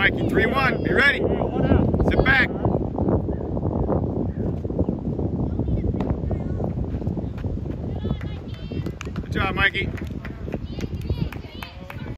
Mikey. 3-1. Be ready. Sit back. Good job, Mikey.